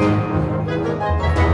Música